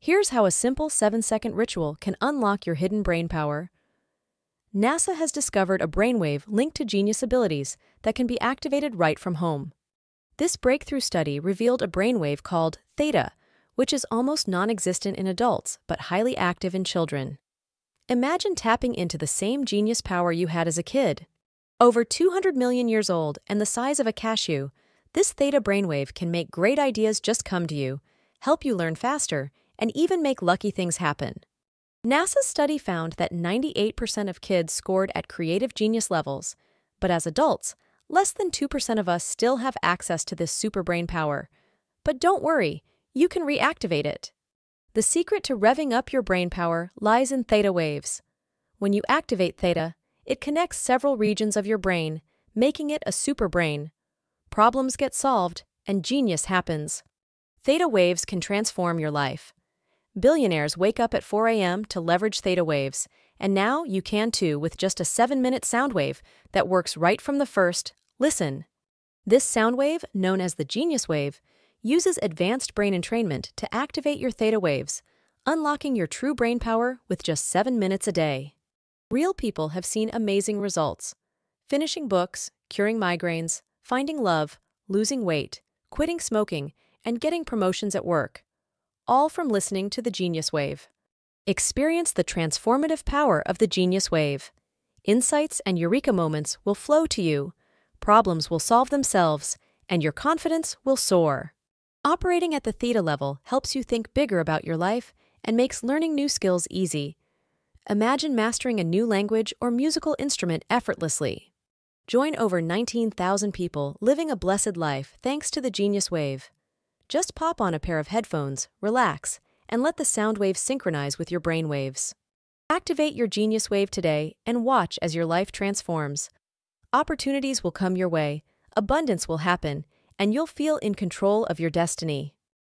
Here's how a simple 7 second ritual can unlock your hidden brain power. NASA has discovered a brainwave linked to genius abilities that can be activated right from home. This breakthrough study revealed a brainwave called theta, which is almost non existent in adults but highly active in children. Imagine tapping into the same genius power you had as a kid. Over 200 million years old and the size of a cashew, this theta brainwave can make great ideas just come to you, help you learn faster, and even make lucky things happen. NASA's study found that 98% of kids scored at creative genius levels, but as adults, less than 2% of us still have access to this super brain power. But don't worry, you can reactivate it. The secret to revving up your brain power lies in theta waves. When you activate theta, it connects several regions of your brain, making it a super brain. Problems get solved, and genius happens. Theta waves can transform your life. Billionaires wake up at 4 a.m. to leverage theta waves, and now you can too with just a 7 minute sound wave that works right from the first listen. This sound wave, known as the genius wave, uses advanced brain entrainment to activate your theta waves, unlocking your true brain power with just 7 minutes a day. Real people have seen amazing results finishing books, curing migraines, finding love, losing weight, quitting smoking, and getting promotions at work all from listening to the Genius Wave. Experience the transformative power of the Genius Wave. Insights and eureka moments will flow to you, problems will solve themselves, and your confidence will soar. Operating at the theta level helps you think bigger about your life and makes learning new skills easy. Imagine mastering a new language or musical instrument effortlessly. Join over 19,000 people living a blessed life thanks to the Genius Wave. Just pop on a pair of headphones, relax, and let the sound waves synchronize with your brain waves. Activate your Genius Wave today and watch as your life transforms. Opportunities will come your way, abundance will happen, and you'll feel in control of your destiny.